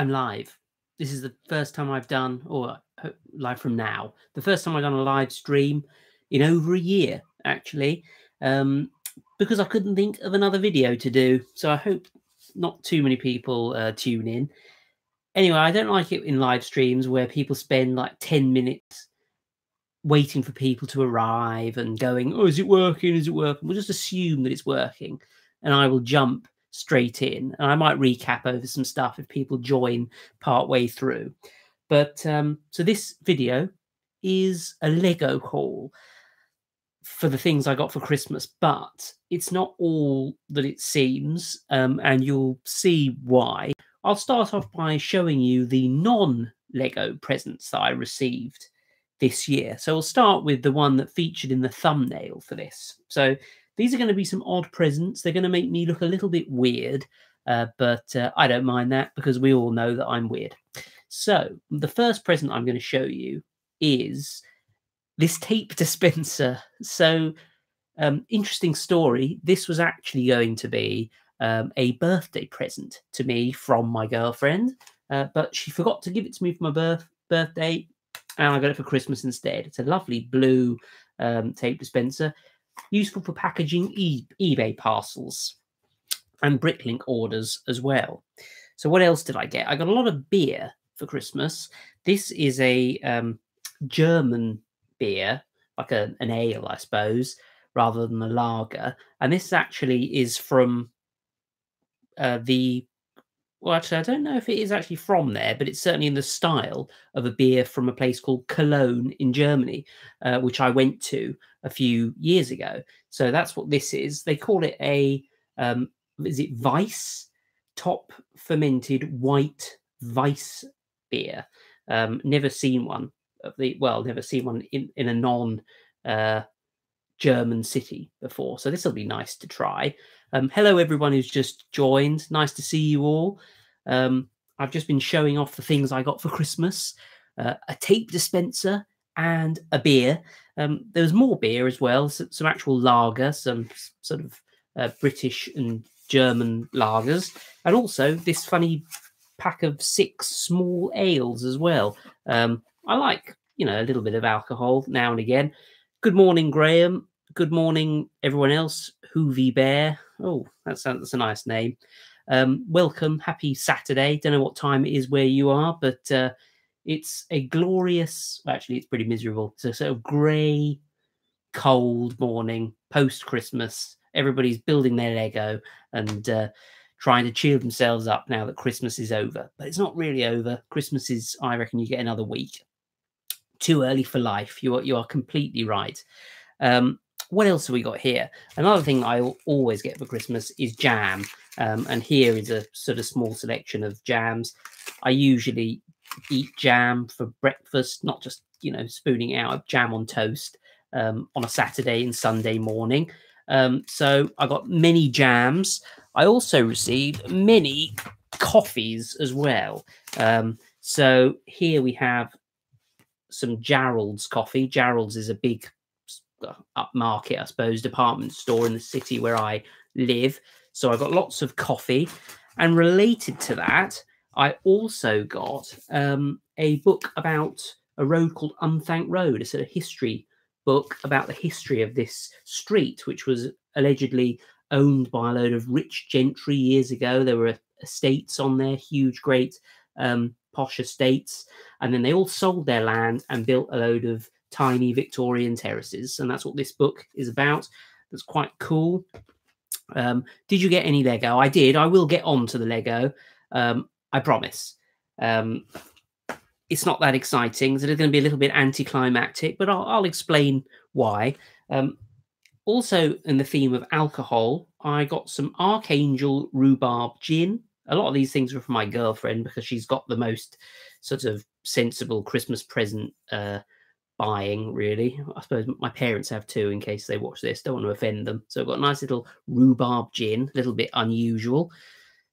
I'm live. This is the first time I've done, or uh, live from now, the first time I've done a live stream in over a year, actually, um, because I couldn't think of another video to do. So I hope not too many people uh, tune in. Anyway, I don't like it in live streams where people spend like 10 minutes waiting for people to arrive and going, oh, is it working? Is it working? We'll just assume that it's working. And I will jump straight in. And I might recap over some stuff if people join part way through. But um, so this video is a Lego haul for the things I got for Christmas, but it's not all that it seems, um, and you'll see why. I'll start off by showing you the non Lego presents that I received this year. So we'll start with the one that featured in the thumbnail for this. So these are going to be some odd presents. They're going to make me look a little bit weird, uh, but uh, I don't mind that because we all know that I'm weird. So the first present I'm going to show you is this tape dispenser. So um, interesting story. This was actually going to be um, a birthday present to me from my girlfriend, uh, but she forgot to give it to me for my birth birthday and I got it for Christmas instead. It's a lovely blue um, tape dispenser, useful for packaging e- eBay parcels and Bricklink orders as well. So what else did I get? I got a lot of beer for Christmas. This is a um, German beer, like a, an ale, I suppose, rather than a lager. And this actually is from uh, the well, actually, I don't know if it is actually from there, but it's certainly in the style of a beer from a place called Cologne in Germany, uh, which I went to a few years ago. So that's what this is. They call it a, um, is it Weiss? Top fermented white Weiss beer. Um, never seen one of the, well, never seen one in, in a non uh, German city before. So this will be nice to try. Um, hello, everyone who's just joined. Nice to see you all. Um, I've just been showing off the things I got for Christmas uh, a tape dispenser and a beer. Um, there was more beer as well, some, actual lager, some sort of uh, British and German lagers, and also this funny pack of six small ales as well. Um, I like, you know, a little bit of alcohol now and again. Good morning, Graham. Good morning, everyone else. Hoovy Bear. Oh, that's a, that's a nice name. Um, welcome, happy Saturday. Don't know what time it is where you are, but uh, it's a glorious. Actually, it's pretty miserable. It's a sort of grey, cold morning post Christmas. Everybody's building their Lego and uh, trying to cheer themselves up now that Christmas is over. But it's not really over. Christmas is, I reckon, you get another week. Too early for life. You are you are completely right. Um, what else have we got here? Another thing I always get for Christmas is jam. Um, and here is a sort of small selection of jams. I usually eat jam for breakfast, not just, you know, spooning out jam on toast um, on a Saturday and Sunday morning. Um, so I got many jams. I also received many coffees as well. Um, so here we have some Jarrold's coffee. Jarrold's is a big upmarket, I suppose, department store in the city where I live. So I got lots of coffee. And related to that, I also got um, a book about a road called Unthank Road. A history book about the history of this street, which was allegedly owned by a load of rich gentry years ago. There were estates on there, huge, great, um, posh estates. And then they all sold their land and built a load of tiny Victorian terraces. And that's what this book is about. That's quite cool. Um, did you get any Lego? I did. I will get on to the Lego. Um, I promise. Um, it's not that exciting. So it's going to be a little bit anticlimactic, but I'll, I'll explain why. Um, also, in the theme of alcohol, I got some Archangel rhubarb gin. A lot of these things were for my girlfriend because she's got the most sort of sensible Christmas present uh, buying, really. I suppose my parents have too, in case they watch this. Don't want to offend them. So I've got a nice little rhubarb gin, a little bit unusual.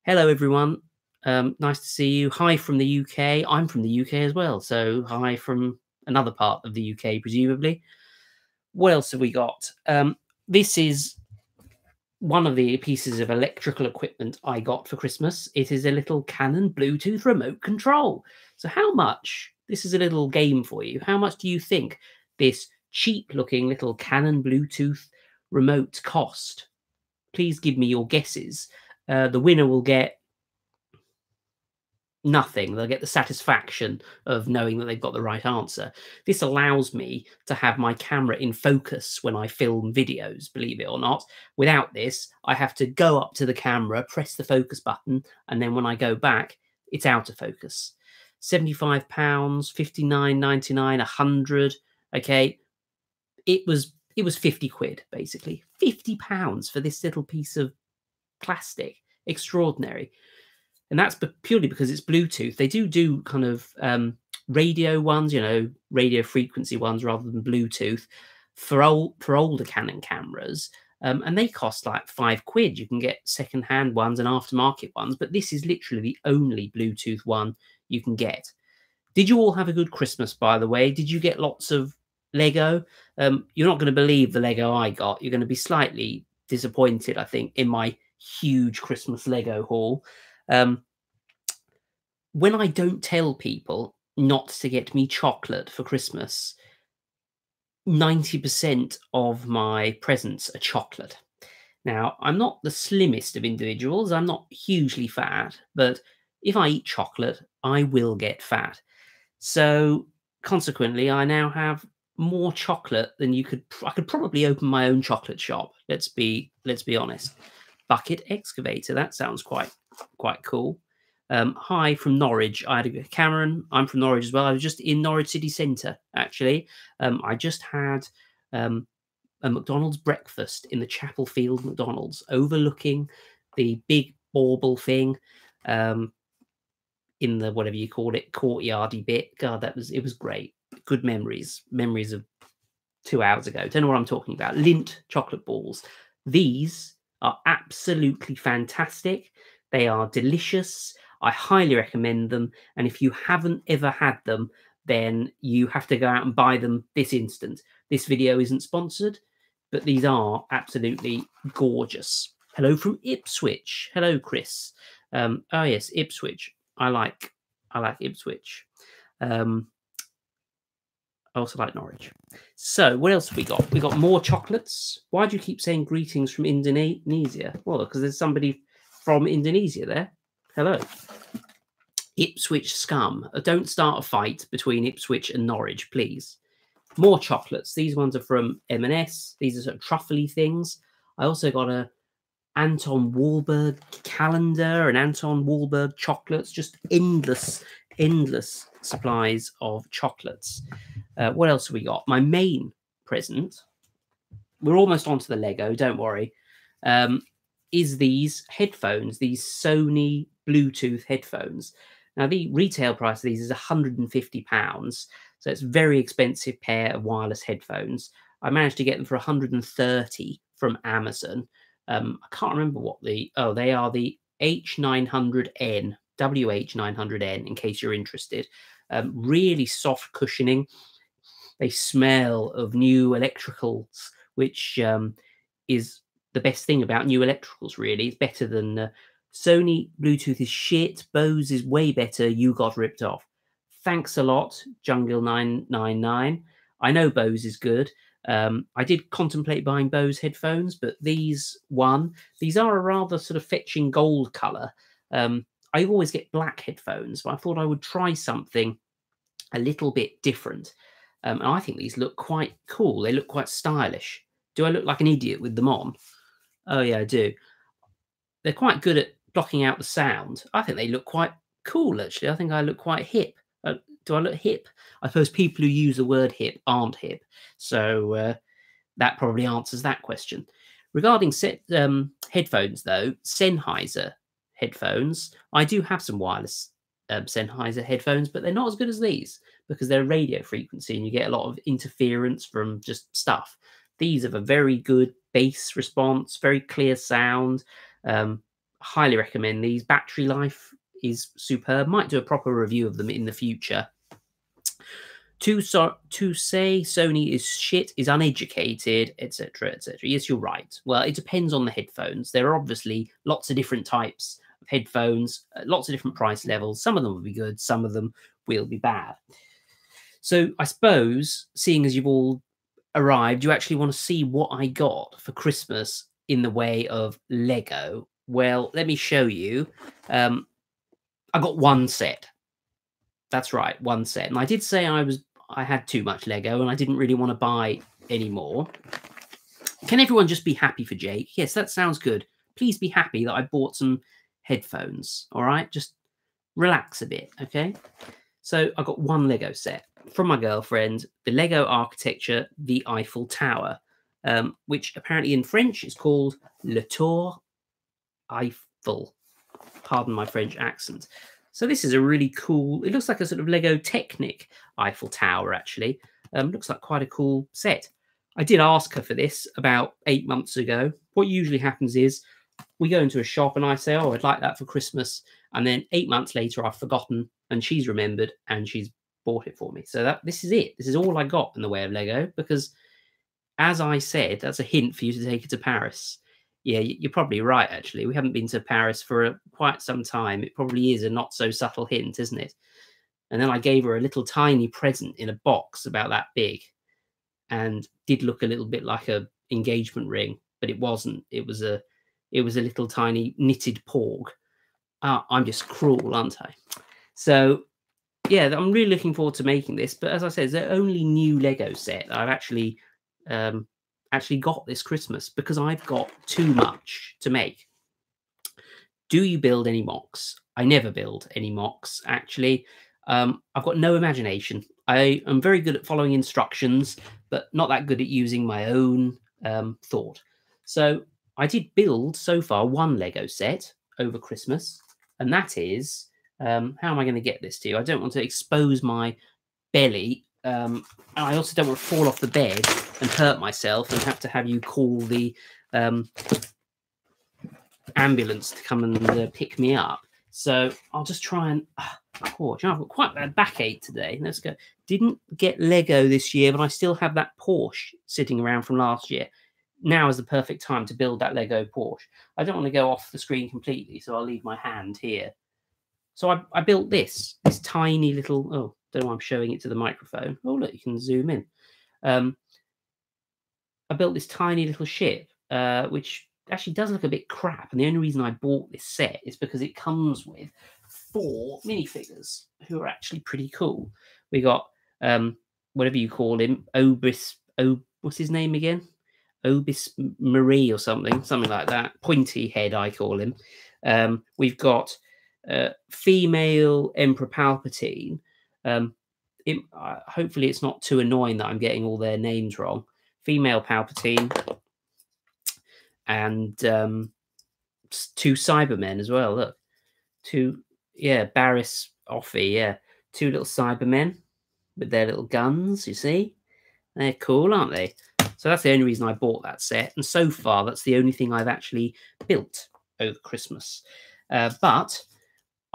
Hello, everyone. Um, nice to see you. Hi from the UK. I'm from the UK as well. So hi from another part of the UK, presumably. What else have we got? Um, this is one of the pieces of electrical equipment I got for Christmas. It is a little Canon Bluetooth remote control. So, how much? This is a little game for you. How much do you think this cheap looking little Canon Bluetooth remote cost? Please give me your guesses. Uh, the winner will get nothing. They'll get the satisfaction of knowing that they've got the right answer. This allows me to have my camera in focus when I film videos, believe it or not. Without this, I have to go up to the camera, press the focus button, and then when I go back, it's out of focus. 75 pounds, 59.99, 100, okay? It was it was 50 quid basically. 50 pounds for this little piece of plastic. Extraordinary and that's purely because it's Bluetooth. They do do kind of um, radio ones, you know, radio frequency ones rather than Bluetooth for old for older Canon cameras. Um, and they cost like five quid. You can get second-hand ones and aftermarket ones, but this is literally the only Bluetooth one you can get. Did you all have a good Christmas, by the way? Did you get lots of Lego? Um, you're not going to believe the Lego I got. You're going to be slightly disappointed, I think, in my huge Christmas Lego haul. Um, when I don't tell people not to get me chocolate for Christmas, 90% of my presents are chocolate. Now, I'm not the slimmest of individuals, I'm not hugely fat, but if I eat chocolate, I will get fat. So, consequently, I now have more chocolate than you could I could probably open my own chocolate shop. Let's be let's be honest. Bucket excavator, that sounds quite quite cool. Um, hi from Norwich. I had a Cameron. I'm from Norwich as well. I was just in Norwich city centre actually. Um, I just had um, a McDonald's breakfast in the Chapel Field McDonald's, overlooking the big bauble thing um, in the whatever you call it courtyardy bit. God, that was it was great. Good memories. Memories of two hours ago. Don't know what I'm talking about. Lindt chocolate balls. These are absolutely fantastic. They are delicious. I highly recommend them. And if you haven't ever had them, then you have to go out and buy them this instant. This video isn't sponsored, but these are absolutely gorgeous. Hello from Ipswich. Hello, Chris. Um, oh yes, Ipswich. I like I like Ipswich. Um, I also like Norwich. So, what else have we got? We got more chocolates. Why do you keep saying greetings from Indonesia? Well, because there's somebody from Indonesia there. Hello. Ipswich scum. Uh, don't start a fight between Ipswich and Norwich, please. More chocolates. These ones are from M&S. These are sort of truffly things. I also got a Anton Wahlberg calendar and Anton Wahlberg chocolates. Just endless, endless supplies of chocolates. Uh, what else have we got? My main present. We're almost onto the Lego. Don't worry. Um, is these headphones, these Sony Bluetooth headphones. Now, the retail price of these is £150. So it's a very expensive pair of wireless headphones. I managed to get them for 130 from Amazon. Um, I can't remember what the oh they are the H900N WH900N in case you're interested. Um, really soft cushioning. They smell of new electricals, which um, is the best thing about new electricals. Really, it's better than uh, Sony Bluetooth is shit. Bose is way better. You got ripped off. Thanks a lot, Jungle999. I know Bose is good. Um, I did contemplate buying Bose headphones, but these one, these are a rather sort of fetching gold color. Um, I always get black headphones, but I thought I would try something a little bit different. Um, and I think these look quite cool. They look quite stylish. Do I look like an idiot with them on? Oh, yeah, I do. They're quite good at blocking out the sound. I think they look quite cool, actually. I think I look quite hip. Uh, do I look hip? I suppose people who use the word hip aren't hip. So uh, that probably answers that question. Regarding set, um, headphones, though, Sennheiser headphones, I do have some wireless um, Sennheiser headphones, but they're not as good as these because they're radio frequency and you get a lot of interference from just stuff. These have a very good bass response, very clear sound. Um, highly recommend these. Battery life is superb. Might do a proper review of them in the future. To so to say Sony is shit, is uneducated, etc., etc. Yes, you're right. Well, it depends on the headphones. There are obviously lots of different types of headphones, uh, lots of different price levels. Some of them will be good, some of them will be bad. So I suppose, seeing as you've all arrived, you actually want to see what I got for Christmas in the way of Lego. Well, let me show you. Um, I got one set. That's right, one set. And I did say I was I had too much Lego and I didn't really want to buy any more. Can everyone just be happy for Jake? Yes, that sounds good. Please be happy that I bought some headphones. All right, just relax a bit, okay? So I got one Lego set from my girlfriend, the Lego architecture, the Eiffel Tower, um, which apparently in French is called Le Tour Eiffel. Pardon my French accent. So this is a really cool, it looks like a sort of Lego Technic Eiffel Tower, actually. Um, looks like quite a cool set. I did ask her for this about eight months ago. What usually happens is we go into a shop and I say, oh, I'd like that for Christmas. And then eight months later, I've forgotten and she's remembered and she's bought it for me. So that this is it. This is all I got in the way of Lego because as I said, that's a hint for you to take it to Paris yeah, you're probably right. Actually, we haven't been to Paris for quite some time. It probably is a not so subtle hint, isn't it? And then I gave her a little tiny present in a box about that big, and did look a little bit like a engagement ring, but it wasn't. It was a, it was a little tiny knitted porg. Uh, I'm just cruel, aren't I? So, yeah, I'm really looking forward to making this. But as I said, it's the only new Lego set I've actually um, actually got this Christmas because I've got too much to make. Do you build any MOCs? I never build any MOCs, actually. Um, I've got no imagination. I am very good at following instructions, but not that good at using my own um, thought. So I did build so far one Lego set over Christmas, and that is um, how am I going to get this to you? I don't want to expose my belly um, and I also don't want to fall off the bed and hurt myself and have to have you call the um, ambulance to come and uh, pick me up. So I'll just try and. Uh, oh, I've got quite a bad backache today. Let's go. Didn't get Lego this year, but I still have that Porsche sitting around from last year. Now is the perfect time to build that Lego Porsche. I don't want to go off the screen completely, so I'll leave my hand here. So I, I built this, this tiny little. Oh, don't know why I'm showing it to the microphone. Oh, look, you can zoom in. Um, I built this tiny little ship, uh, which actually does look a bit crap. And the only reason I bought this set is because it comes with four minifigures who are actually pretty cool. We got um, whatever you call him, Obis. Oh, what's his name again? Obis Marie or something, something like that. Pointy head, I call him. Um, we've got uh, female Emperor Palpatine, um, it, uh, hopefully, it's not too annoying that I'm getting all their names wrong. Female Palpatine and um, two Cybermen as well. Look, two, yeah, Barriss Offee, yeah, two little Cybermen with their little guns. You see, they're cool, aren't they? So that's the only reason I bought that set. And so far, that's the only thing I've actually built over Christmas. Uh, but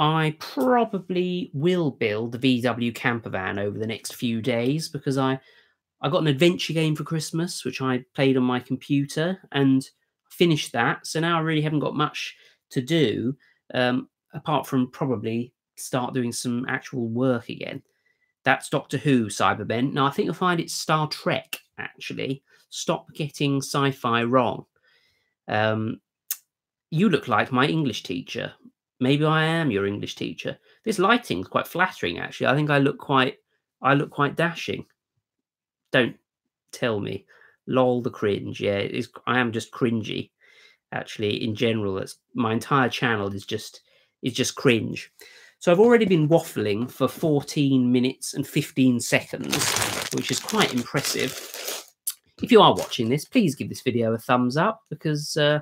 I probably will build the VW camper van over the next few days because I I got an adventure game for Christmas which I played on my computer and finished that. So now I really haven't got much to do um, apart from probably start doing some actual work again. That's Doctor Who, Cybermen. Now I think you'll find it's Star Trek actually. Stop getting sci-fi wrong. Um, you look like my English teacher maybe I am your English teacher. This lighting's quite flattering, actually. I think I look quite, I look quite dashing. Don't tell me. Lol, the cringe. Yeah, it is. I am just cringy. Actually, in general, that's my entire channel is just is just cringe. So I've already been waffling for 14 minutes and 15 seconds, which is quite impressive. If you are watching this, please give this video a thumbs up because uh,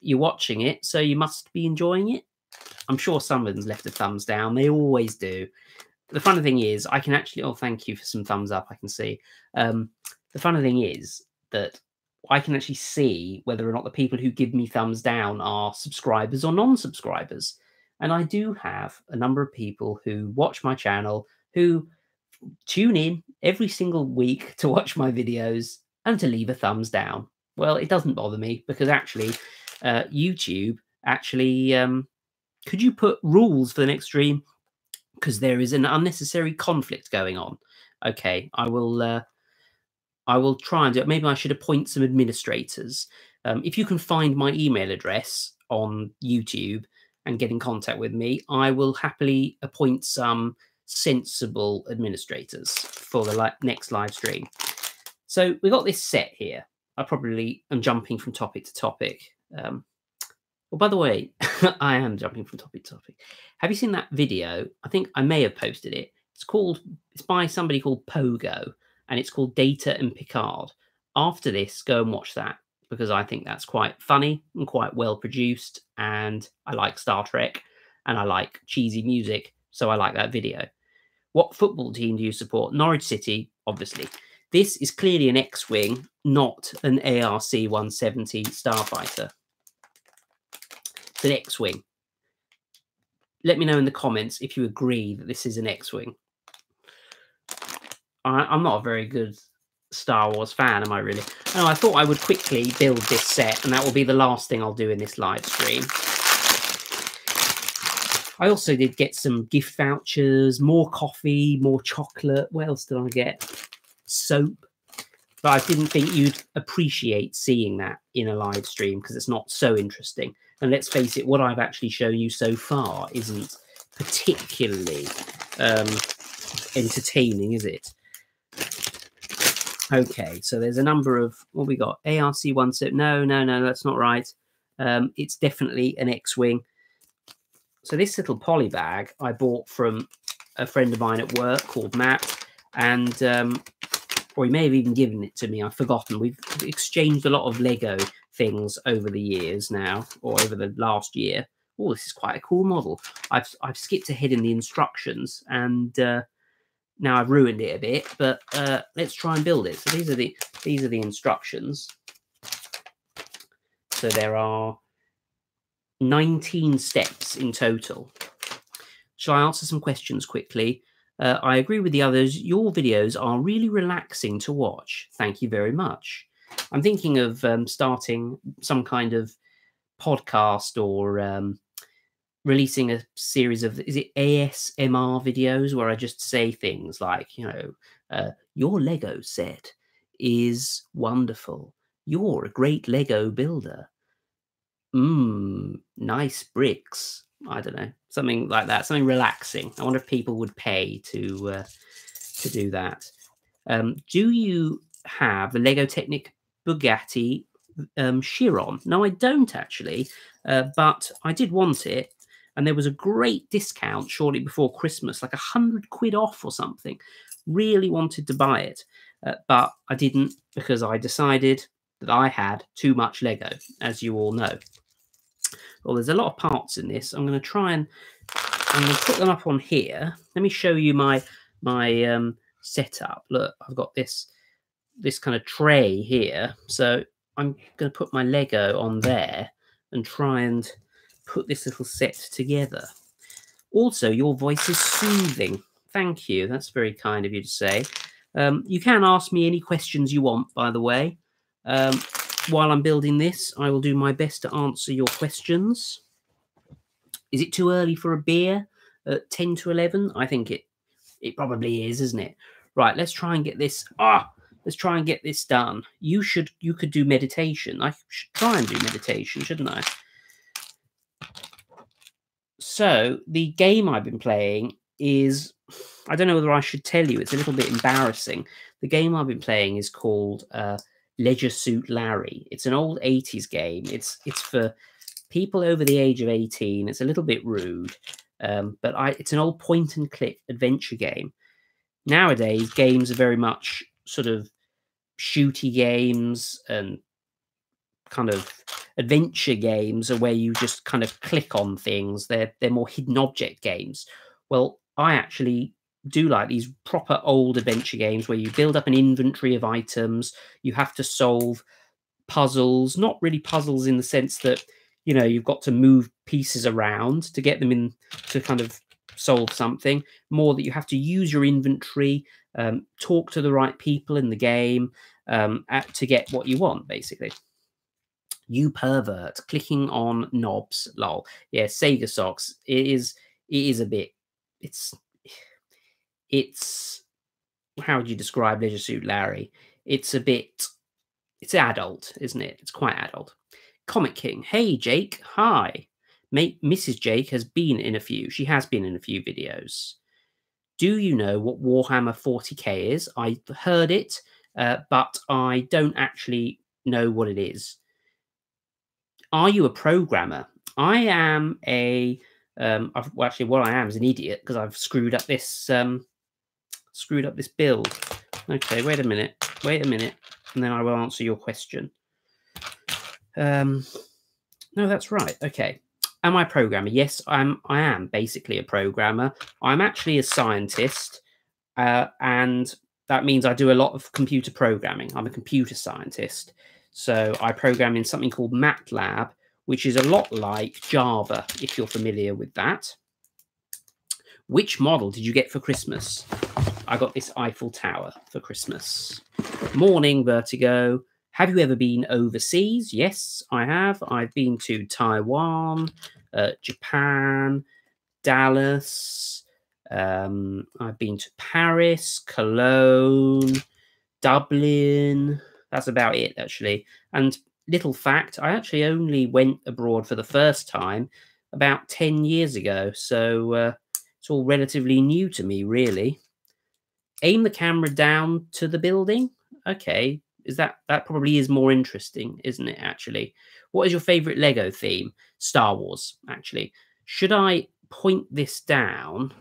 you're watching it, so you must be enjoying it. I'm sure someone's left a thumbs down. They always do. The funny thing is, I can actually. Oh, thank you for some thumbs up. I can see. Um, the funny thing is that I can actually see whether or not the people who give me thumbs down are subscribers or non-subscribers. And I do have a number of people who watch my channel who tune in every single week to watch my videos and to leave a thumbs down. Well, it doesn't bother me because actually, uh, YouTube actually, um, could you put rules for the next stream? Because there is an unnecessary conflict going on. Okay, I will. Uh, I will try and do it. Maybe I should appoint some administrators. Um, if you can find my email address on YouTube and get in contact with me, I will happily appoint some sensible administrators for the li next live stream. So we got this set here. I probably am jumping from topic to topic. Um, well, by the way, I am jumping from topic to topic. Have you seen that video? I think I may have posted it. It's called, it's by somebody called Pogo, and it's called Data and Picard. After this, go and watch that because I think that's quite funny and quite well produced. And I like Star Trek and I like cheesy music. So I like that video. What football team do you support? Norwich City, obviously. This is clearly an X-Wing, not an ARC 170 Starfighter. It's an X-Wing. Let me know in the comments if you agree that this is an X-Wing. I'm not a very good Star Wars fan, am I really? No, I thought I would quickly build this set, and that will be the last thing I'll do in this live stream. I also did get some gift vouchers, more coffee, more chocolate. What else did I get? Soap. But I didn't think you'd appreciate seeing that in a live stream because it's not so interesting. And let's face it, what I've actually shown you so far isn't particularly um, entertaining, is it? Okay, so there's a number of what we got. ARC one set. No, no, no, that's not right. Um, it's definitely an X-wing. So this little poly bag I bought from a friend of mine at work called Matt, and um, or he may have even given it to me. I've forgotten. We've exchanged a lot of Lego things over the years now, or over the last year. Oh, this is quite a cool model. I've I've skipped ahead in the instructions, and uh, now I've ruined it a bit, but uh, let's try and build it. So these are the these are the instructions. So there are 19 steps in total. Shall I answer some questions quickly? Uh, I agree with the others. Your videos are really relaxing to watch. Thank you very much. I'm thinking of um, starting some kind of podcast or um, releasing a series of is it ASMR videos where I just say things like, you know, uh, your Lego set is wonderful. You're a great Lego builder. Mmm, nice bricks. I don't know, something like that, something relaxing. I wonder if people would pay to uh, to do that. Um, do you have the Lego Technic Bugatti um, Chiron? No, I don't actually, uh, but I did want it and there was a great discount shortly before Christmas, like a hundred quid off or something. Really wanted to buy it, uh, but I didn't because I decided that I had too much Lego, as you all know. Well, there's a lot of parts in this. I'm going to try and I'm going to put them up on here. Let me show you my my um, setup. Look, I've got this this kind of tray here. So I'm going to put my Lego on there and try and put this little set together. Also, your voice is soothing. Thank you. That's very kind of you to say. Um, you can ask me any questions you want, by the way. Um, while I'm building this, I will do my best to answer your questions. Is it too early for a beer at 10 to 11? I think it it probably is, isn't it? Right, let's try and get this. Ah, let's try and get this done. You should you could do meditation. I should try and do meditation, shouldn't I? So the game I've been playing is I don't know whether I should tell you. It's a little bit embarrassing. The game I've been playing is called uh, Leisure Suit Larry. It's an old 80s game. It's it's for people over the age of 18. It's a little bit rude, um, but I, it's an old point and click adventure game. Nowadays, games are very much sort of shooty games and kind of adventure games are where you just kind of click on things. They're they're more hidden object games. Well, I actually do like these proper old adventure games where you build up an inventory of items. You have to solve puzzles, not really puzzles in the sense that you know you've got to move pieces around to get them in to kind of solve something, more that you have to use your inventory, um, talk to the right people in the game um, at, to get what you want, basically. You pervert, clicking on knobs, lol. Yeah, Sega socks. It is. It is a bit. It's. It's. How would you describe Leisure Suit Larry? It's a bit. It's adult, isn't it? It's quite adult. Comic King. Hey, Jake. Hi. Mate, Mrs. Jake has been in a few. She has been in a few videos. Do you know what Warhammer 40k is? I heard it, uh, but I don't actually know what it is. Are you a programmer? I am a. Um, well, actually, what I am is an idiot because I've screwed up this. Um, screwed up this build. Okay, wait a minute. Wait a minute, and then I will answer your question. Um, no, that's right. Okay. Am I a programmer? Yes, I'm. I am basically a programmer. I'm actually a scientist, uh, and that means I do a lot of computer programming. I'm a computer scientist, so I program in something called MATLAB, which is a lot like Java, if you're familiar with that. Which model did you get for Christmas? I got this Eiffel Tower for Christmas. Morning, Vertigo. Have you ever been overseas? Yes, I have. I've been to Taiwan, uh, Japan, Dallas. Um, I've been to Paris, Cologne, Dublin. That's about it, actually. And little fact, I actually only went abroad for the first time about 10 years ago. So uh, it's all relatively new to me, really. Aim the camera down to the building. Okay, is that that probably is more interesting, isn't it? Actually, what is your favorite Lego theme? Star Wars. Actually, should I point this down?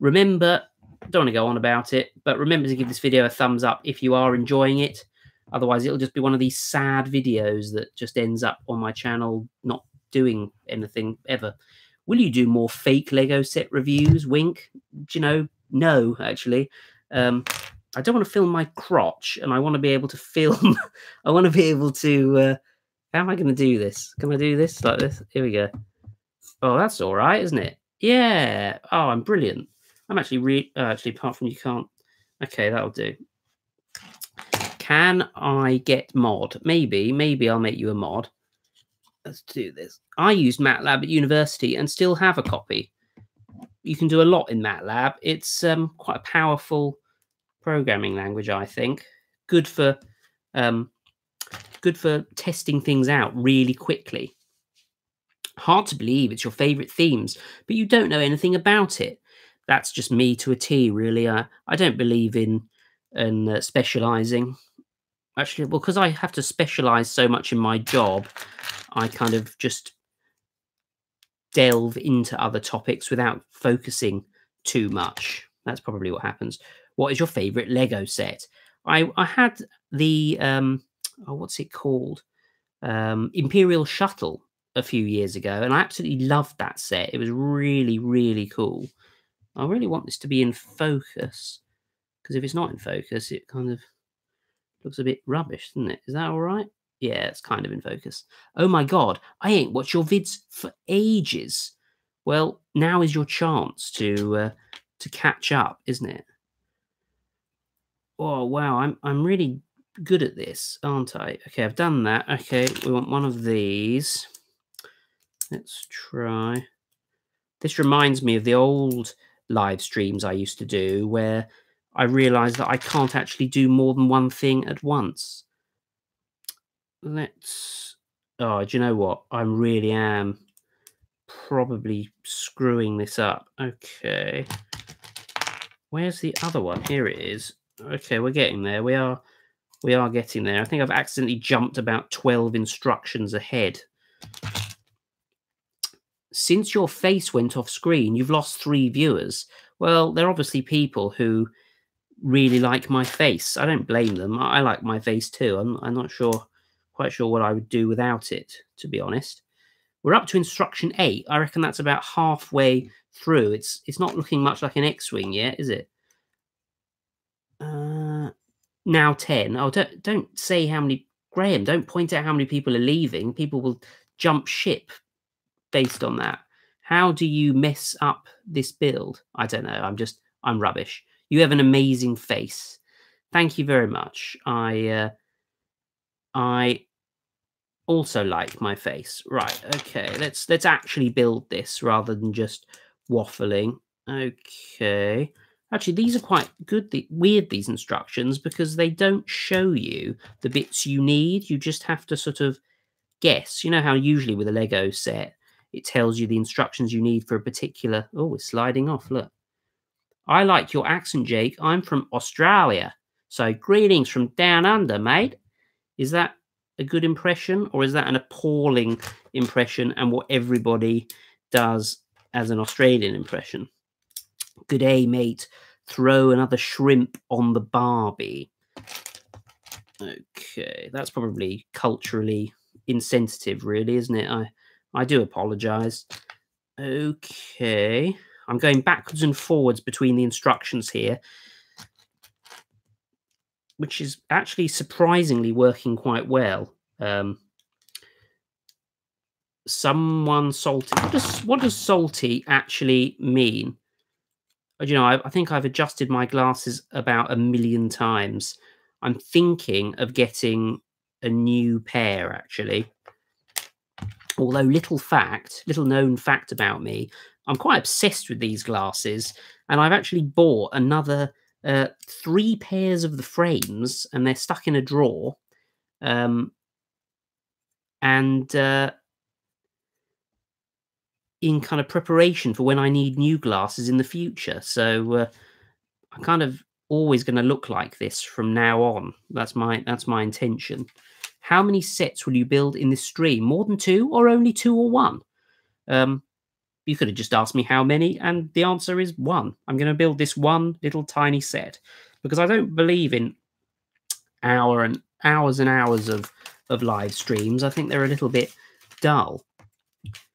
Remember, don't want to go on about it, but remember to give this video a thumbs up if you are enjoying it. Otherwise, it'll just be one of these sad videos that just ends up on my channel not doing anything ever. Will you do more fake Lego set reviews? Wink. Do you know? No, actually. Um, I don't want to film my crotch, and I want to be able to film. I want to be able to. Uh, how am I going to do this? Can I do this like this? Here we go. Oh, that's all right, isn't it? Yeah. Oh, I'm brilliant. I'm actually re. Oh, actually, apart from you can't. Okay, that'll do. Can I get mod? Maybe. Maybe I'll make you a mod. Let's do this. I used MATLAB at university and still have a copy. You can do a lot in MATLAB. It's um, quite a powerful programming language, I think. Good for um, good for testing things out really quickly. Hard to believe it's your favorite themes, but you don't know anything about it. That's just me to a T, really. I, I don't believe in in uh, specializing. Actually, well, because I have to specialize so much in my job, I kind of just delve into other topics without focusing too much. That's probably what happens what is your favorite Lego set? I I had the um oh what's it called um Imperial Shuttle a few years ago, and I absolutely loved that set. It was really really cool. I really want this to be in focus because if it's not in focus, it kind of looks a bit rubbish, doesn't it? Is that all right? Yeah, it's kind of in focus. Oh my god, I ain't watched your vids for ages. Well, now is your chance to uh, to catch up, isn't it? oh wow, I'm I'm really good at this, aren't I? Okay, I've done that. Okay, we want one of these. Let's try. This reminds me of the old live streams I used to do where I realized that I can't actually do more than one thing at once. Let's. Oh, do you know what? I really am probably screwing this up. Okay. Where's the other one? Here it is. Okay, we're getting there. We are we are getting there. I think I've accidentally jumped about 12 instructions ahead. Since your face went off screen, you've lost three viewers. Well, they're obviously people who really like my face. I don't blame them. I like my face too. I'm, I'm not sure, quite sure what I would do without it, to be honest. We're up to instruction eight. I reckon that's about halfway through. It's it's not looking much like an X-wing yet, is it? Uh, now 10. Oh, don't, don't say how many. Graham, don't point out how many people are leaving. People will jump ship based on that. How do you mess up this build? I don't know. I'm just, I'm rubbish. You have an amazing face. Thank you very much. I, uh, I also like my face. Right. Okay. Let's, let's actually build this rather than just waffling. Okay. Actually, these are quite good, the, weird, these instructions, because they don't show you the bits you need. You just have to sort of guess. You know how usually with a Lego set, it tells you the instructions you need for a particular... Oh, it's sliding off, look. I like your accent, Jake. I'm from Australia. So greetings from down under, mate. Is that a good impression or is that an appalling impression and what everybody does as an Australian impression? Good day, mate. Throw another shrimp on the Barbie. Okay, that's probably culturally insensitive, really, isn't it? I, I do apologise. Okay, I'm going backwards and forwards between the instructions here, which is actually surprisingly working quite well. Um, someone salty. What does what does salty actually mean? You know, I, I think I've adjusted my glasses about a million times. I'm thinking of getting a new pair actually. Although little fact, little known fact about me, I'm quite obsessed with these glasses, and I've actually bought another uh, three pairs of the frames, and they're stuck in a drawer. Um, and uh, in kind of preparation for when I need new glasses in the future. So uh, I'm kind of always going to look like this from now on. That's my that's my intention. How many sets will you build in this stream? More than two, or only two or one? Um, you could have just asked me how many, and the answer is one. I'm going to build this one little tiny set because I don't believe in hour and hours and hours of of live streams. I think they're a little bit dull.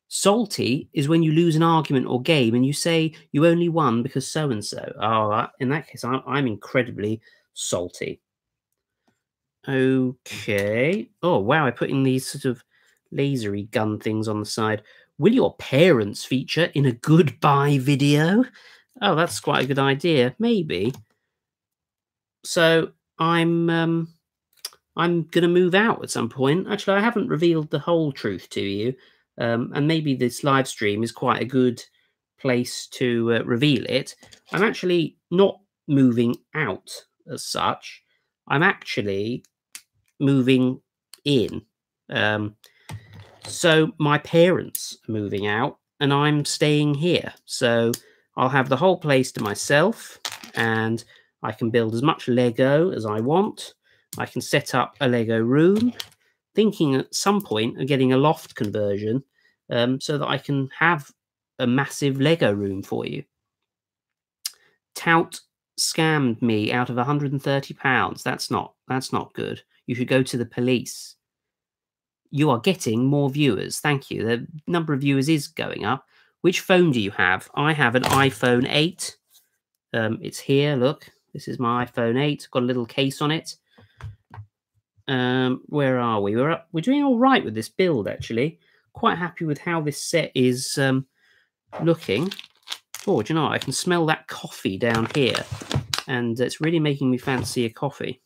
Salty is when you lose an argument or game and you say you only won because so and so. Oh, in that case, I'm, I'm incredibly salty. Okay. Oh, wow. I'm putting these sort of lasery gun things on the side. Will your parents feature in a goodbye video? Oh, that's quite a good idea. Maybe. So I'm um, I'm going to move out at some point. Actually, I haven't revealed the whole truth to you. Um, and maybe this live stream is quite a good place to uh, reveal it. I'm actually not moving out as such. I'm actually moving in. Um, so my parents are moving out and I'm staying here. So I'll have the whole place to myself and I can build as much Lego as I want. I can set up a Lego room thinking at some point of getting a loft conversion um, so that I can have a massive Lego room for you. Tout scammed me out of 130 pounds. That's not that's not good. You should go to the police. You are getting more viewers. Thank you. The number of viewers is going up. Which phone do you have? I have an iPhone 8. Um, it's here. Look, this is my iPhone 8. Got a little case on it. Um, where are we? We're up, we're doing all right with this build actually. Quite happy with how this set is um, looking. Oh, do you know? I can smell that coffee down here, and it's really making me fancy a coffee.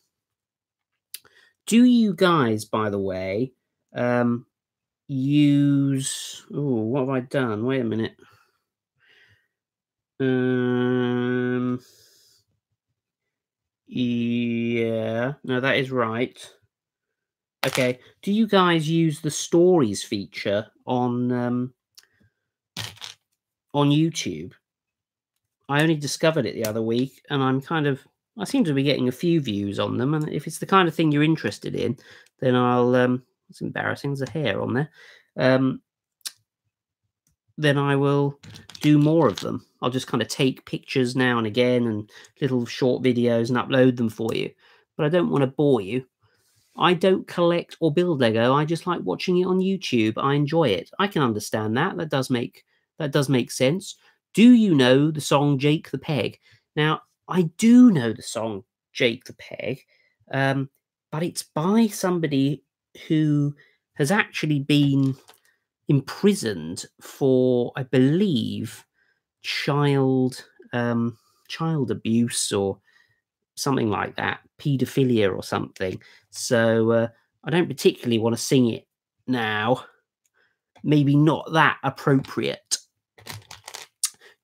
Do you guys, by the way, um, use? Oh, what have I done? Wait a minute. Um. Yeah, no, that is right. Okay. Do you guys use the stories feature on um, on YouTube? I only discovered it the other week, and I'm kind of I seem to be getting a few views on them. And if it's the kind of thing you're interested in, then I'll um, it's embarrassing. There's a hair on there. Um, then I will do more of them. I'll just kind of take pictures now and again and little short videos and upload them for you. But I don't want to bore you. I don't collect or build Lego. I just like watching it on YouTube. I enjoy it. I can understand that. That does make that does make sense. Do you know the song Jake the Peg? Now, I do know the song Jake the Peg, um, but it's by somebody who has actually been imprisoned for, I believe, child um, child abuse or something like that, paedophilia or something. So uh, I don't particularly want to sing it now. Maybe not that appropriate.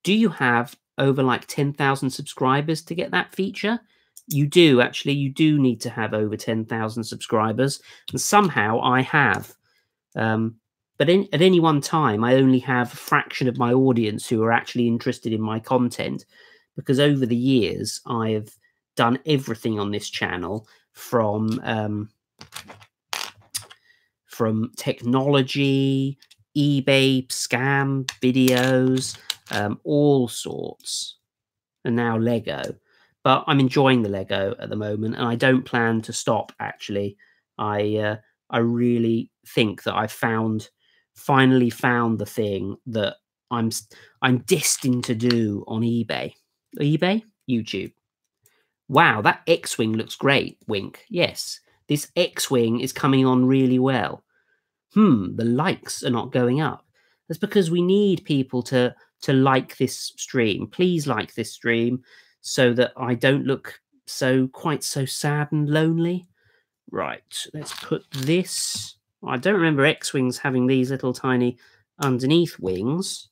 Do you have over like 10,000 subscribers to get that feature? You do, actually. You do need to have over 10,000 subscribers. And somehow I have. Um, but in, at any one time, I only have a fraction of my audience who are actually interested in my content because over the years, I have done everything on this channel from um, from technology, eBay scam videos, um, all sorts, and now Lego. But I'm enjoying the Lego at the moment, and I don't plan to stop. Actually, I uh, I really think that I found finally found the thing that I'm I'm destined to do on eBay. eBay, YouTube. Wow, that X-wing looks great. Wink. Yes, this X-wing is coming on really well. Hmm, the likes are not going up. That's because we need people to to like this stream. Please like this stream so that I don't look so quite so sad and lonely. Right, let's put this. I don't remember X-wings having these little tiny underneath wings.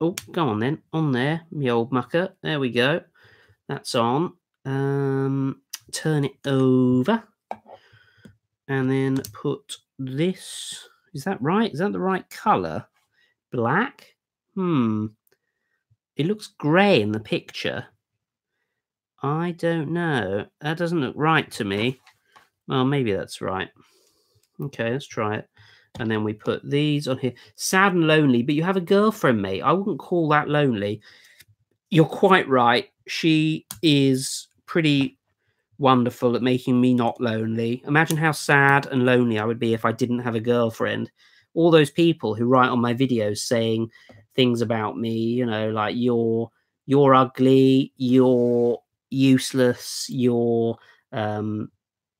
Oh, go on then. On there, me old mucker. There we go. That's on. Um, turn it over. And then put this. Is that right? Is that the right colour? Black? Hmm. It looks grey in the picture. I don't know. That doesn't look right to me. Well, maybe that's right. Okay, let's try it and then we put these on here. Sad and lonely, but you have a girlfriend, mate. I wouldn't call that lonely. You're quite right. She is pretty wonderful at making me not lonely. Imagine how sad and lonely I would be if I didn't have a girlfriend. All those people who write on my videos saying things about me, you know, like you're you're ugly, you're useless, you're um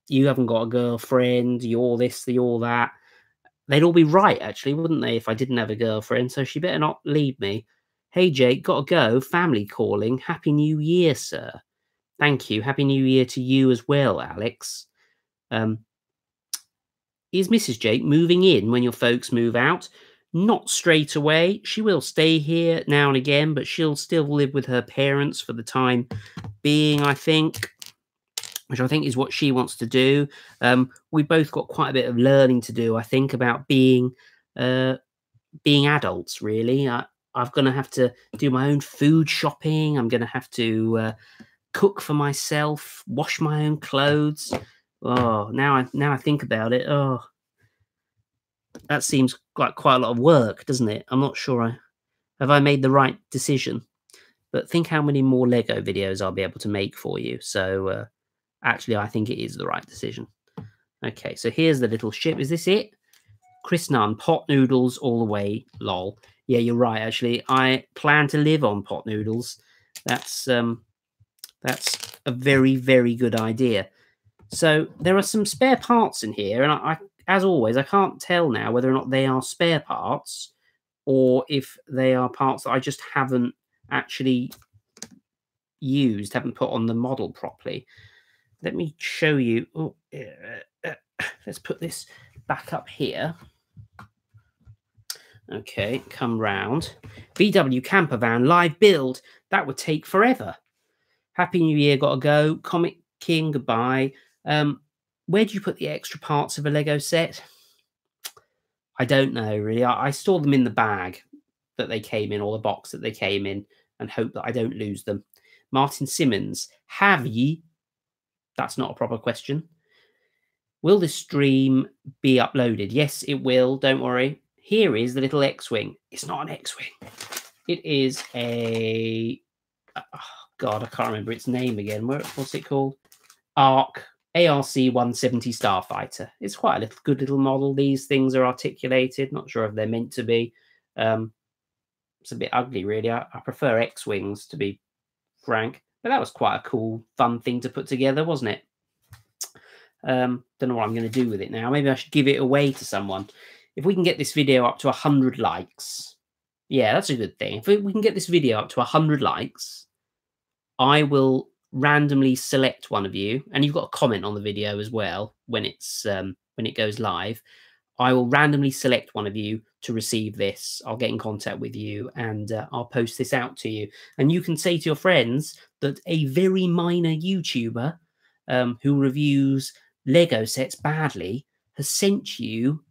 you haven't got a girlfriend, you're this, you're that They'd all be right, actually, wouldn't they, if I didn't have a girlfriend? So she better not leave me. Hey, Jake, gotta go. Family calling. Happy New Year, sir. Thank you. Happy New Year to you as well, Alex. Um, is Mrs. Jake moving in when your folks move out? Not straight away. She will stay here now and again, but she'll still live with her parents for the time being, I think which I think is what she wants to do. Um, we both got quite a bit of learning to do, I think, about being uh, being adults. Really, I, I'm going to have to do my own food shopping. I'm going to have to uh, cook for myself, wash my own clothes. Oh, now I now I think about it. Oh, that seems like quite a lot of work, doesn't it? I'm not sure. I have I made the right decision. But think how many more Lego videos I'll be able to make for you. So uh, Actually, I think it is the right decision. Okay, so here's the little ship. Is this it? Chris Nunn, pot noodles all the way, lol. Yeah, you're right, actually. I plan to live on pot noodles. That's um that's a very, very good idea. So there are some spare parts in here, and I, I as always, I can't tell now whether or not they are spare parts or if they are parts that I just haven't actually used, haven't put on the model properly let me show you. Oh, uh, uh, let's put this back up here. Okay, come round. VW camper van live build. That would take forever. Happy New Year, gotta go. Comic King, goodbye. Um, where do you put the extra parts of a Lego set? I don't know really. I, I store them in the bag that they came in, or the box that they came in, and hope that I don't lose them. Martin Simmons, have ye that's not a proper question. Will this stream be uploaded? Yes, it will. Don't worry. Here is the little X-Wing. It's not an X-Wing. It is a... Oh, God, I can't remember its name again. What's it called? ARC. ARC 170 Starfighter. It's quite a little good little model. These things are articulated. Not sure if they're meant to be. Um, it's a bit ugly, really. I, I prefer X-Wings, to be frank. But that was quite a cool, fun thing to put together, wasn't it? Um, don't know what I'm going to do with it now. Maybe I should give it away to someone. If we can get this video up to 100 likes, yeah, that's a good thing. If we can get this video up to 100 likes, I will randomly select one of you, and you've got a comment on the video as well when it's um, when it goes live. I will randomly select one of you to receive this. I'll get in contact with you and uh, I'll post this out to you. And you can say to your friends that a very minor YouTuber um, who reviews Lego sets badly has sent you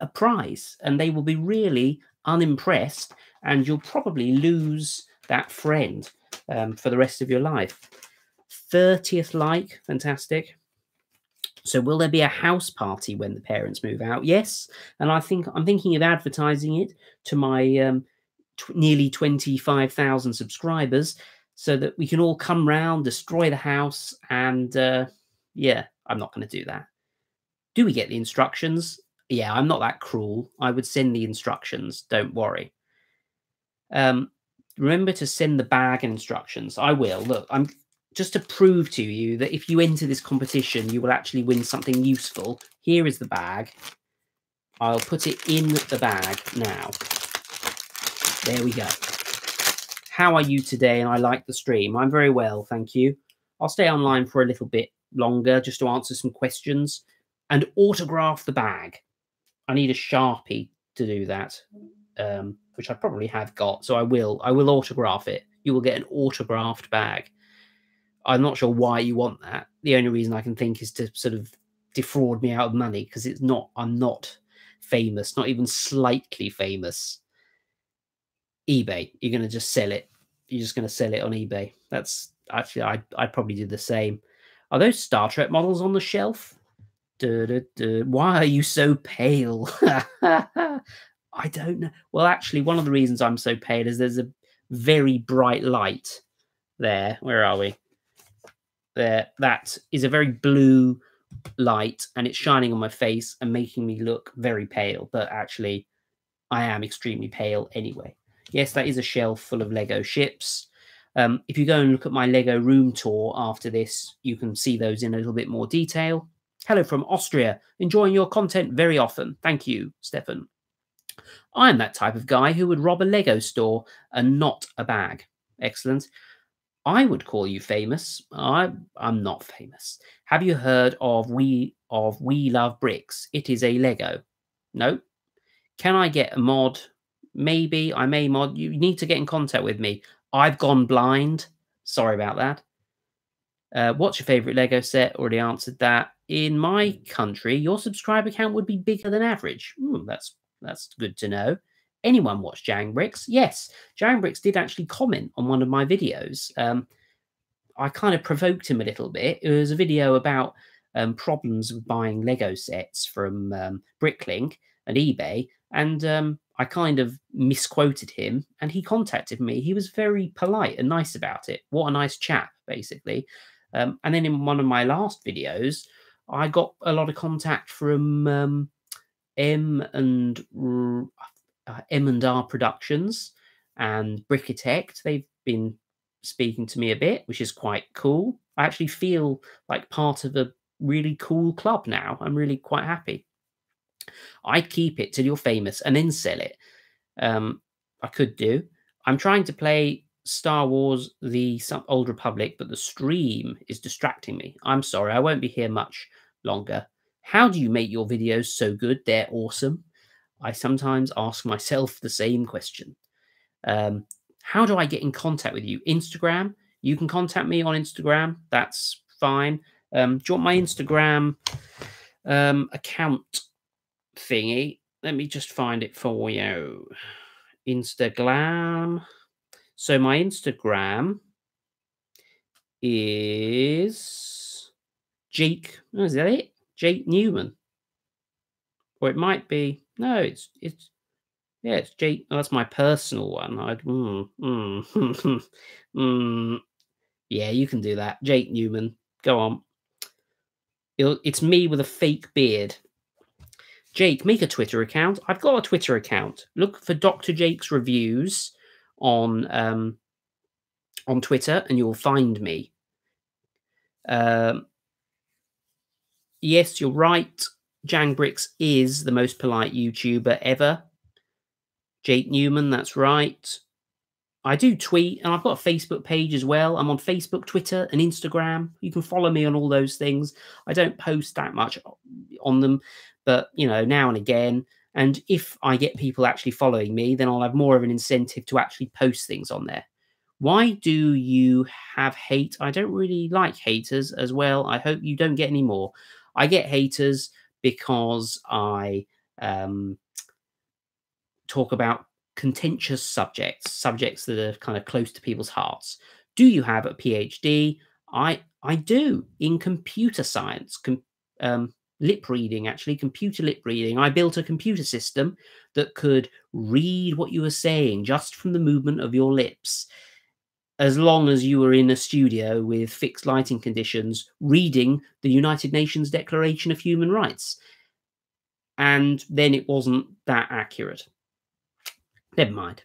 a prize and they will be really unimpressed and you'll probably lose that friend um, for the rest of your life. 30th like, fantastic. So will there be a house party when the parents move out? Yes, and I think I'm thinking of advertising it to my um, nearly 25,000 subscribers so that we can all come round, destroy the house, and uh, yeah, I'm not going to do that. Do we get the instructions? Yeah, I'm not that cruel. I would send the instructions. Don't worry. Um, remember to send the bag instructions. I will. Look, I'm just to prove to you that if you enter this competition, you will actually win something useful. Here is the bag. I'll put it in the bag now. There we go. How are you today? And I like the stream. I'm very well, thank you. I'll stay online for a little bit longer just to answer some questions and autograph the bag. I need a Sharpie to do that, um, which I probably have got. So I will. I will autograph it. You will get an autographed bag. I'm not sure why you want that. The only reason I can think is to sort of defraud me out of money because it's not. I'm not famous, not even slightly famous. eBay. You're going to just sell it. You're just going to sell it on eBay. That's actually I I'd probably do the same. Are those Star Trek models on the shelf? Why are you so pale? I don't know. Well, actually, one of the reasons I'm so pale is there's a very bright light there. Where are we? There. That is a very blue light and it's shining on my face and making me look very pale. But actually, I am extremely pale anyway. Yes, that is a shelf full of Lego ships. Um, if you go and look at my Lego room tour after this, you can see those in a little bit more detail. Hello from Austria. Enjoying your content very often. Thank you, Stefan. I'm that type of guy who would rob a Lego store and not a bag. Excellent. I would call you famous. I, I'm not famous. Have you heard of we of We Love Bricks? It is a Lego. No. Can I get a mod? Maybe I may mod. You need to get in contact with me. I've gone blind. Sorry about that. Uh, what's your favorite Lego set? Already answered that. In my country, your subscriber count would be bigger than average. Ooh, that's that's good to know. Anyone watch Jangbricks? Yes, Jangbricks did actually comment on one of my videos. Um, I kind of provoked him a little bit. It was a video about um, problems with buying Lego sets from um, Bricklink and eBay, and um, I kind of misquoted him and he contacted me. He was very polite and nice about it. What a nice chap, basically. Um, and then in one of my last videos, I got a lot of contact from um, M and uh, M and R Productions and Brickitect. They've been speaking to me a bit, which is quite cool. I actually feel like part of a really cool club now. I'm really quite happy. I'd keep it till you're famous and then sell it. Um, I could do. I'm trying to play Star Wars The Old Republic, but the stream is distracting me. I'm sorry, I won't be here much longer. How do you make your videos so good? They're awesome. I sometimes ask myself the same question. Um, how do I get in contact with you? Instagram. You can contact me on Instagram. That's fine. Um, do you want my Instagram um, account thingy. Let me just find it for you. Instagram. So my Instagram is Jake. Oh, is that it? Jake Newman. Or it might be no. It's it's yeah. It's Jake. Oh, that's my personal one. I'd mm, mm, mm, yeah. You can do that, Jake Newman. Go on. It'll, it's me with a fake beard. Jake, make a Twitter account. I've got a Twitter account. Look for Dr. Jake's reviews on um, on Twitter, and you'll find me. Um, yes, you're right. Jangbricks is the most polite YouTuber ever. Jake Newman, that's right. I do tweet and I've got a Facebook page as well. I'm on Facebook, Twitter, and Instagram. You can follow me on all those things. I don't post that much on them, but you know, now and again. And if I get people actually following me, then I'll have more of an incentive to actually post things on there. Why do you have hate? I don't really like haters as well. I hope you don't get any more. I get haters because I um, talk about contentious subjects, subjects that are kind of close to people's hearts. Do you have a PhD? I I do in computer science, com, um, lip reading, actually, computer lip reading. I built a computer system that could read what you were saying just from the movement of your lips. As long as you were in a studio with fixed lighting conditions, reading the United Nations Declaration of Human Rights. And then it wasn't that accurate. Never mind.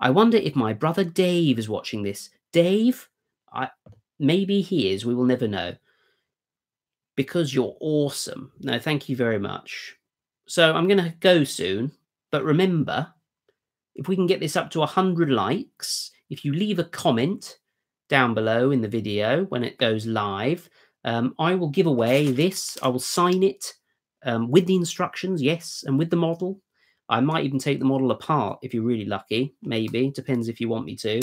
I wonder if my brother Dave is watching this. Dave, I maybe he is. We will never know. Because you're awesome. No, thank you very much. So I'm going to go soon. But remember, if we can get this up to 100 likes, if you leave a comment down below in the video when it goes live, um, I will give away this. I will sign it um, with the instructions, yes, and with the model. I might even take the model apart if you're really lucky. Maybe depends if you want me to.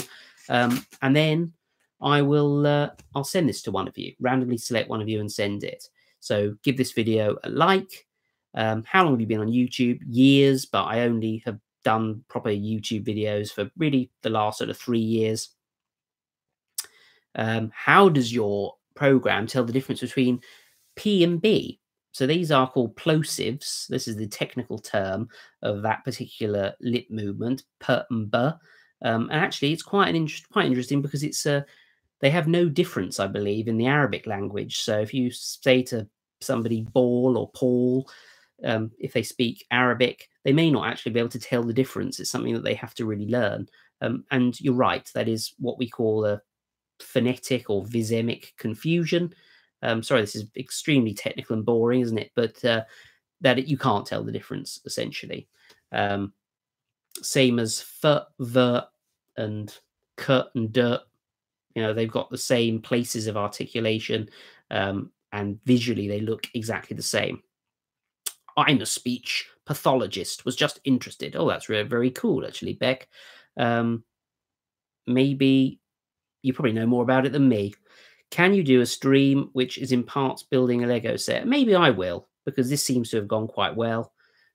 Um, and then I will uh, I'll send this to one of you. Randomly select one of you and send it. So give this video a like. Um, how long have you been on YouTube? Years, but I only have done proper YouTube videos for really the last sort of three years. Um, how does your program tell the difference between P and B? So these are called plosives. This is the technical term of that particular lip movement, per and b. Um, and actually, it's quite an in quite interesting because it's a uh, they have no difference, I believe, in the Arabic language. So if you say to somebody ball or Paul, um, if they speak Arabic, they may not actually be able to tell the difference. It's something that they have to really learn. Um, and you're right, that is what we call a phonetic or visemic confusion. Um, sorry, this is extremely technical and boring, isn't it? But uh, that it, you can't tell the difference essentially. Um, same as f, v, and k and d. You know, they've got the same places of articulation, um, and visually they look exactly the same. I'm a speech pathologist. Was just interested. Oh, that's very, very cool, actually, Beck. Um, maybe you probably know more about it than me. Can you do a stream which is in parts building a Lego set? Maybe I will, because this seems to have gone quite well.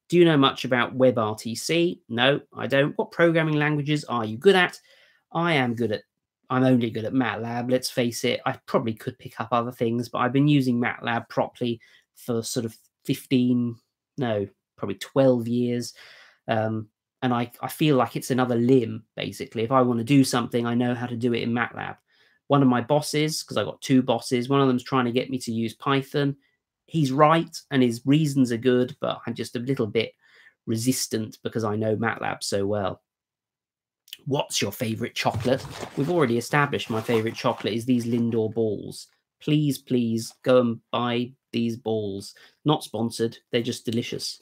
Do you know much about WebRTC? No, I don't. What programming languages are you good at? I am good at, I'm only good at MATLAB, let's face it. I probably could pick up other things, but I've been using MATLAB properly for sort of 15, no, probably 12 years. Um, and I, I feel like it's another limb, basically. If I want to do something, I know how to do it in MATLAB one of my bosses, because I've got two bosses, one of them's trying to get me to use Python. He's right and his reasons are good, but I'm just a little bit resistant because I know MATLAB so well. What's your favorite chocolate? We've already established my favorite chocolate is these Lindor balls. Please, please go and buy these balls. Not sponsored, they're just delicious.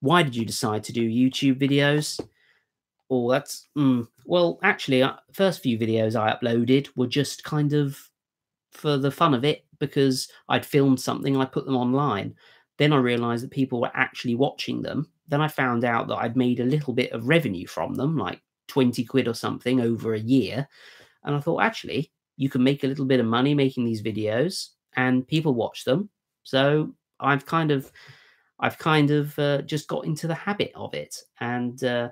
Why did you decide to do YouTube videos? Oh, that's mm. well. Actually, uh, first few videos I uploaded were just kind of for the fun of it because I'd filmed something and I put them online. Then I realized that people were actually watching them. Then I found out that I'd made a little bit of revenue from them, like 20 quid or something over a year. And I thought, actually, you can make a little bit of money making these videos and people watch them. So I've kind of, I've kind of uh, just got into the habit of it. And uh,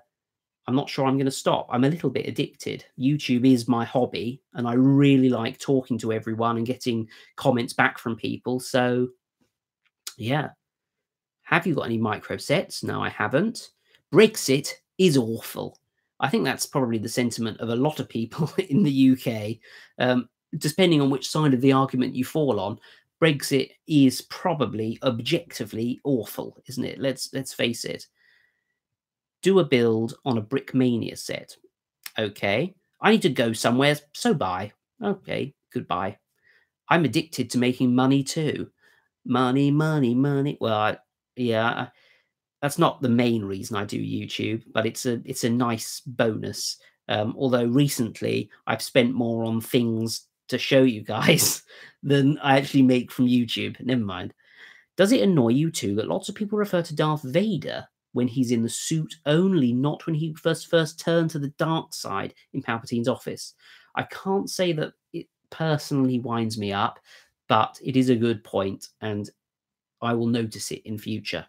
I'm not sure I'm going to stop. I'm a little bit addicted. YouTube is my hobby, and I really like talking to everyone and getting comments back from people. So, yeah. Have you got any micro sets? No, I haven't. Brexit is awful. I think that's probably the sentiment of a lot of people in the UK. Um, depending on which side of the argument you fall on, Brexit is probably objectively awful, isn't it? Let's let's face it do a build on a Brickmania set. Okay. I need to go somewhere, so bye. Okay, goodbye. I'm addicted to making money too. money, money, money. Well, I, yeah, that's not the main reason I do YouTube, but it's a it's a nice bonus. Um, although recently I've spent more on things to show you guys than I actually make from YouTube. Never mind. Does it annoy you too that lots of people refer to Darth Vader when he's in the suit only, not when he first first turned to the dark side in Palpatine's office? I can't say that it personally winds me up, but it is a good point, and I will notice it in future.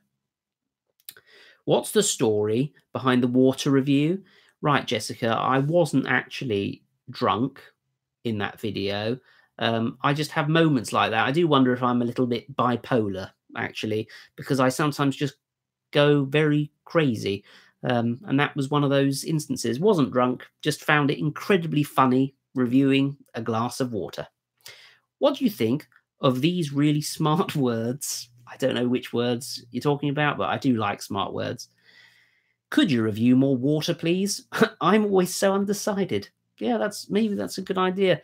What's the story behind the water review? Right, Jessica, I wasn't actually drunk in that video. Um, I just have moments like that. I do wonder if I'm a little bit bipolar, actually, because I sometimes just go very crazy. Um, and that was one of those instances. Wasn't drunk, just found it incredibly funny reviewing a glass of water. What do you think of these really smart words? I don't know which words you're talking about, but I do like smart words. Could you review more water, please? I'm always so undecided. Yeah, that's maybe that's a good idea.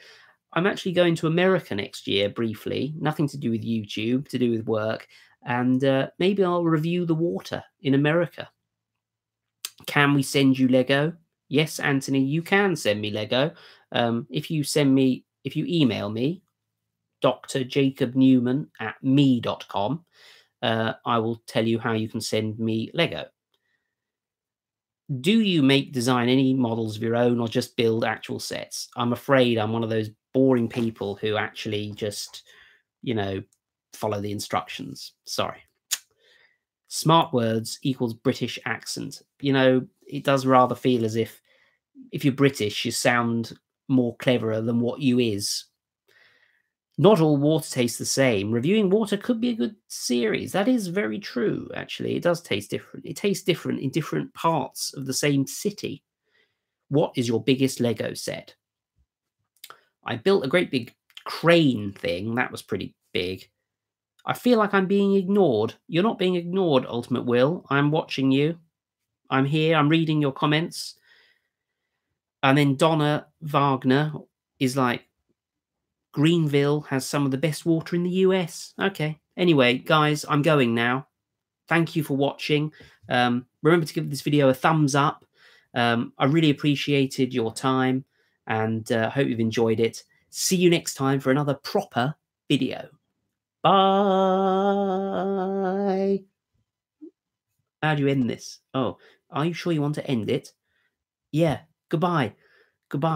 I'm actually going to America next year briefly, nothing to do with YouTube, to do with work, and uh, maybe I'll review the water in America. Can we send you Lego? Yes, Anthony, you can send me Lego. Um, if you send me, if you email me, Dr. Jacob Newman at me.com, uh, I will tell you how you can send me Lego. Do you make design any models of your own or just build actual sets? I'm afraid I'm one of those boring people who actually just, you know, follow the instructions. Sorry. Smart words equals British accent. You know, it does rather feel as if if you're British, you sound more cleverer than what you is. Not all water tastes the same. Reviewing water could be a good series. That is very true, actually. It does taste different. It tastes different in different parts of the same city. What is your biggest Lego set? I built a great big crane thing. That was pretty big. I feel like I'm being ignored. You're not being ignored, Ultimate Will. I'm watching you. I'm here. I'm reading your comments. And then Donna Wagner is like, Greenville has some of the best water in the US. Okay. Anyway, guys, I'm going now. Thank you for watching. Um, remember to give this video a thumbs up. Um, I really appreciated your time and uh, hope you've enjoyed it. See you next time for another proper video. Bye. How do you end this? Oh, are you sure you want to end it? Yeah. Goodbye. Goodbye.